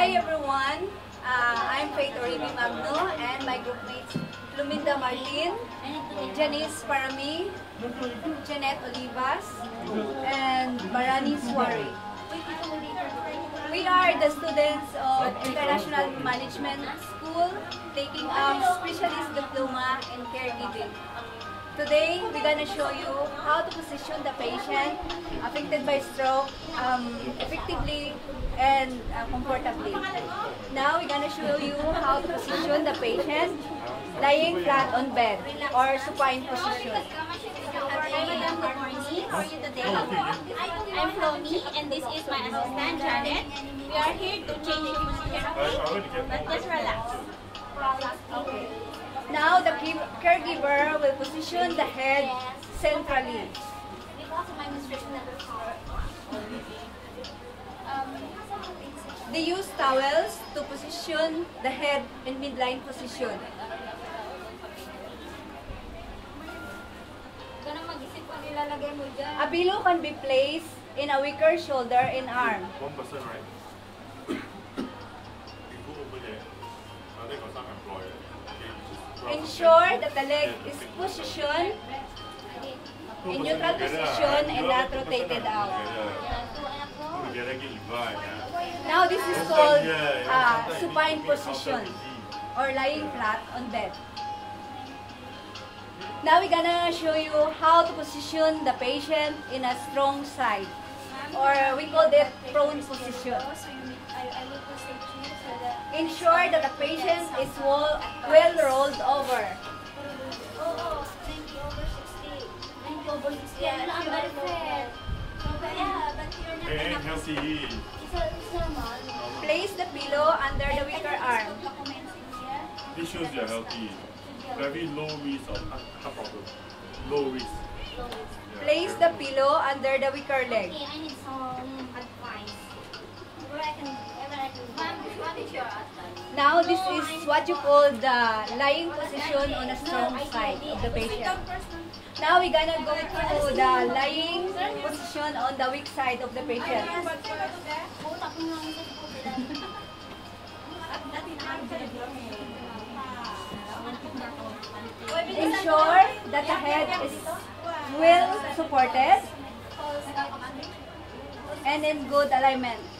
Hi everyone, uh, I'm Faith Oribi Magno and my group mates Luminda Martin, Janice Parami, Jeanette Olivas, and Barani Suari. We are the students of International Management School taking a specialist diploma in caregiving. Today, we're gonna show you how to position the patient affected by stroke um, effectively and uh, comfortably. Now, we're gonna show you how to position the patient lying flat on bed or supine position. Hi, Madam. Good morning. How are you today? I'm Floni, and this is my assistant, Janet. We are here to change the position, but just relax. Okay. Now, the caregiver will position the head centrally. They use towels to position the head in midline position. A pillow can be placed in a weaker shoulder and arm. One person, right? Ensure that the leg is positioned in neutral position and not rotated out. Now, this is called uh, supine position or lying flat on bed. Now we're gonna show you how to position the patient in a strong side or we call it prone position. Ensure that the patient is well, well rolled over. Oo, 90 over 60. 90 over 60. Yeah, ang very fair. Yeah, but you're not Hey, gonna... healthy. Isa, isa man. Place the pillow under the weaker arm. This shows you're healthy. Very low risk of heart heart problem. Low risk. Yeah, Place the pillow under the weaker leg. Okay, I need some Now this is what you call the lying position on a strong side of the patient. Now we're gonna go to the lying position on the weak side of the patient. Ensure that the head is well supported and in good alignment.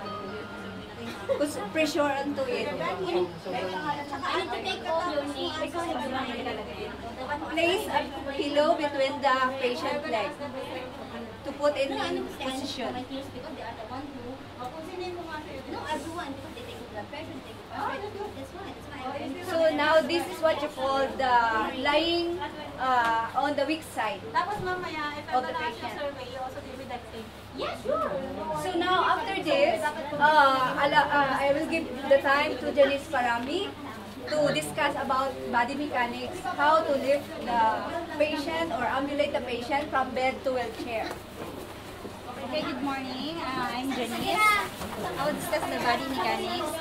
onto her side to avoid excessive pus- pressure onto it. I need to take all your names. Ikaw yung diba nilalagay? Place a pillow between the patient legs to put it in position. My peers, because they are the one who... Kung sino yung mga... No, everyone, because they take the blood pressure, they take the blood pressure. That's why, that's why I So now this is what you call the lying uh, on the weak side. Tapos mamaya, if Of I'm the gonna ask you patient. survey, you also give me that thing. Yeah, sure. So now after this, uh, ala- uh, I will give the time to Janice Parami to discuss about body mechanics, how to lift the patient or ambulate the patient from bed to wheelchair. Okay, good morning. Uh, I'm Janice. I will discuss the body mechanics.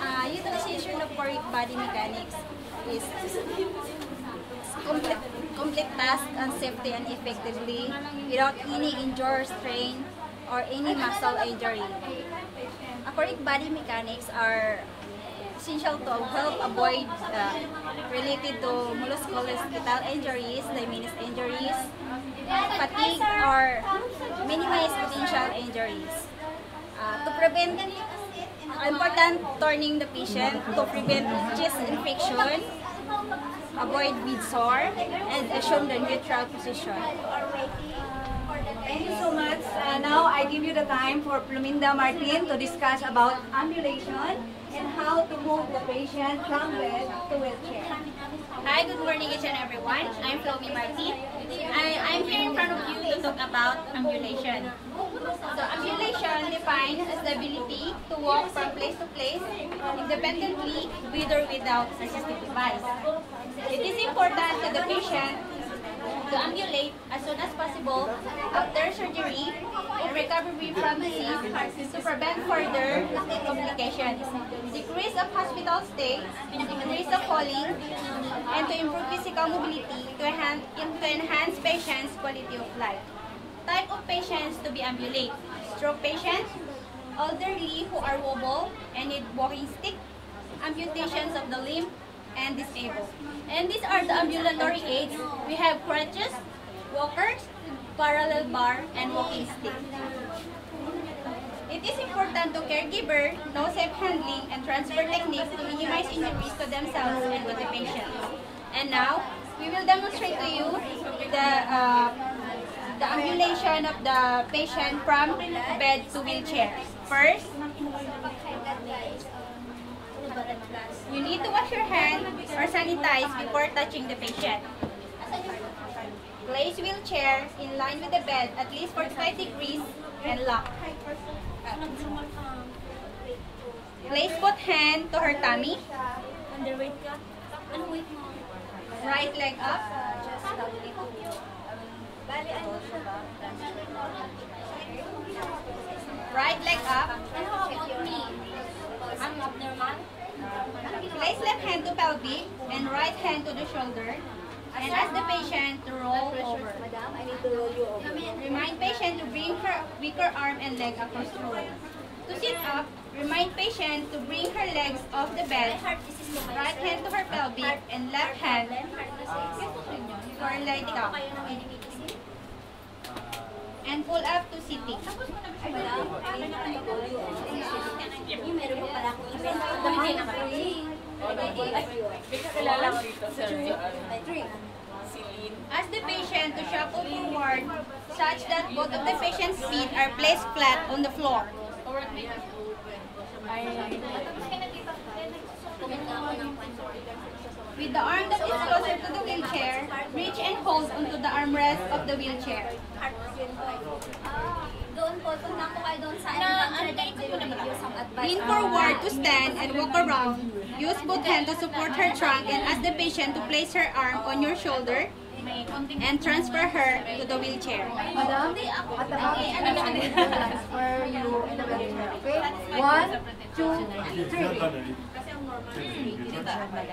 Uh, utilization of core body mechanics is complete, complete task and safety and effectively without any injury, strain, or any muscle injury. Aquatic body mechanics are essential to help avoid uh, related to musculoskeletal injuries, diminished injuries, fatigue, or minimize potential injuries. Uh, to prevent important turning the patient to prevent chest infection, avoid with sore, and assume the neutral position. Thank you so much. Uh, now I give you the time for Pluminda Martin to discuss about ambulation and how to move the patient from bed to wheelchair. Hi, good morning each and everyone. I'm Flomi Martin. I, I'm here in front of you to talk about ambulation. So ambulation defined as the ability to walk from place to place uh, independently with or without assistive device. It is important to the patient to ambulate as soon as possible after surgery or recovery from disease to prevent further complications, decrease of hospital stay, decrease of falling, and to improve physical mobility to enhance, to enhance patients' quality of life. Patients to be ambulate. Stroke patients, elderly who are wobble and need walking stick, amputations of the limb, and disabled. And these are the ambulatory aids. We have crutches, walkers, parallel bar, and walking stick. It is important to caregiver know safe handling and transfer techniques to minimize injuries to themselves and to the patient. And now, we will demonstrate to you the uh, the ambulation of the patient from bed to wheelchair. First, you need to wash your hands or sanitize before touching the patient. Place wheelchair in line with the bed at least 45 degrees and lock. Place both hand to her tummy. Right leg up. Bali, ano siya? Right leg up. And how about me? I'm abnormal? Place left hand to pelvic and right hand to the shoulder. And ask the patient to roll over. Madam, I need to roll you over. Remind patient to bring her weaker arm and leg across the room. To sit up, remind patient to bring her legs off the bed, right hand to her pelvic, and left hand for leg down. And pull up to sitting. Madam, I need to roll you over. Yung meron pa pala akong event. The hand free. Kilala ko dito, sir. Three. Ask the patient to shuffle forward such that both of the patient's feet are placed flat on the floor. With the arm that is closer to the wheelchair, reach and hold onto the armrest of the wheelchair. Doon po, tingnan ko kayo doon sa internet video some advice. Lean forward to stand and walk around. Use both hands to support her trunk and ask the patient to place her arm on your shoulder and transfer her to the wheelchair. Madam, at the back, I transfer you in the wheelchair, okay? One, two, It's three. not done already.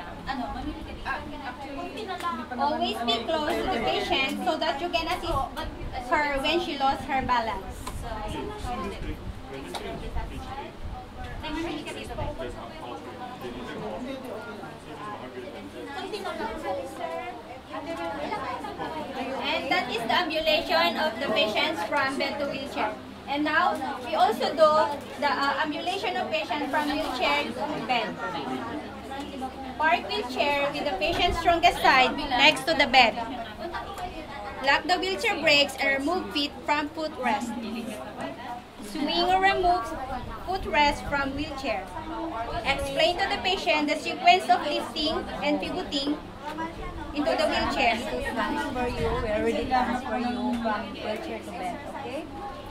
Always be close to the patient so that you can assist her when she lost her balance. Okay, so this thing, when this thing is HA, there's not power. They need to go off. See if it's 100. And that is the ambulation of the patients from bed to wheelchair. And now, we also do the uh, ambulation of patients from wheelchair to bed. Park wheelchair with the patient's strongest side next to the bed. Lock the wheelchair brakes and remove feet from footrest. Swing or remove footrest from wheelchair. Explain to the patient the sequence of lifting and pivoting into the wheelchair. transfer you, we already transfer you from wheelchair to bed, okay?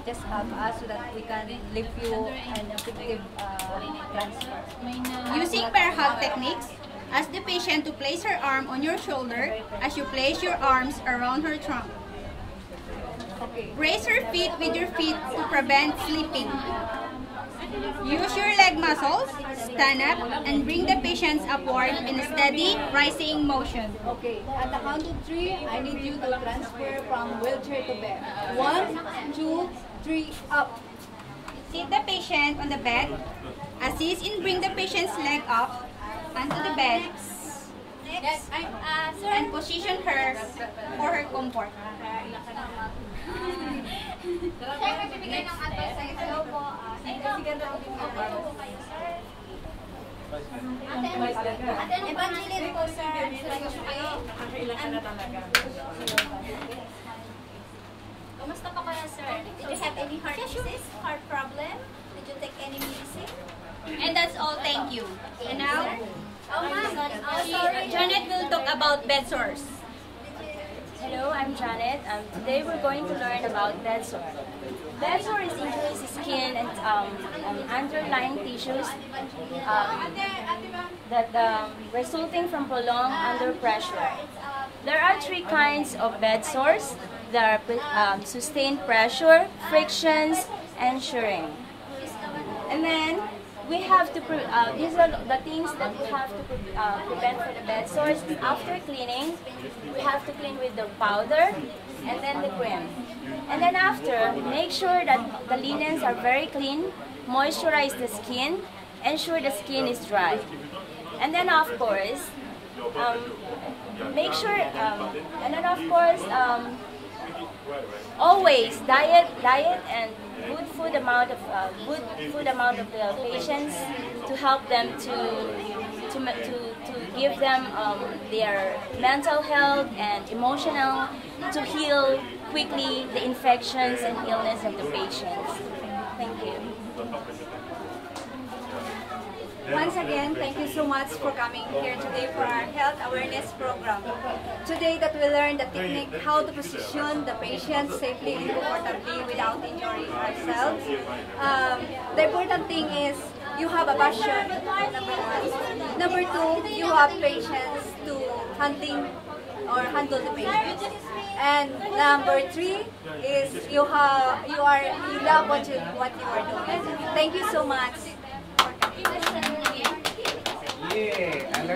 Just have us so that we can lift you an effective uh, transfer. Using bear hug techniques, ask the patient to place her arm on your shoulder as you place your arms around her trunk. Okay. Brace her feet with your feet to prevent slipping. Use your leg muscles, stand up, and bring the patients upward in a steady rising motion. Okay, at the count of three, I need you to transfer from wheelchair to bed. One, two, three, up. Sit the patient on the bed. Assist in bring the patient's leg up onto the bed uh, and position her for her comfort. Sir, may bibigay ng advice sa'yo. Hello po. ah, Sige daw. Okay po kayo, sir. Ate, Evangeline po, sir. Seryoso kayo. Nakakailan na talaga. Kumusta po kayo, sir? Did you have any heart disease, heart problem? Did you take any medicine? And that's all. Thank you. And now, Oh, ma'am. Oh, sorry. Janet will talk about bed sores. Hello, I'm Janet. Um, today we're going to learn about bed sore. Bed sore is injuries skin and um, um, underlying tissues um, that um, resulting from prolonged under pressure. There are three kinds of bed sores. There are um, sustained pressure, frictions, and shearing. And then we have to, uh, these are the things that we have to pre- uh, prevent for the bed sores. After cleaning, we have to clean with the powder and then the cream. And then after, make sure that the linens are very clean, moisturize the skin, ensure the skin is dry. And then of course, um, make sure, um, and then of course, um, always diet, diet and good food amount of uh, good food amount of the patients to help them to to to, to give them um, their mental health and emotional to heal quickly the infections and illness of the patients. Thank you. Once again, thank you so much for coming here today for our health awareness program. Today that we learn the technique how to position the patient safely and comfortably without injuring ourselves. Um, the important thing is you have a passion, number one. Number two, you have patience to handling or handle the patient. And number three is you have you are you love what you what you are doing. Thank you so much. Yeah, I learned.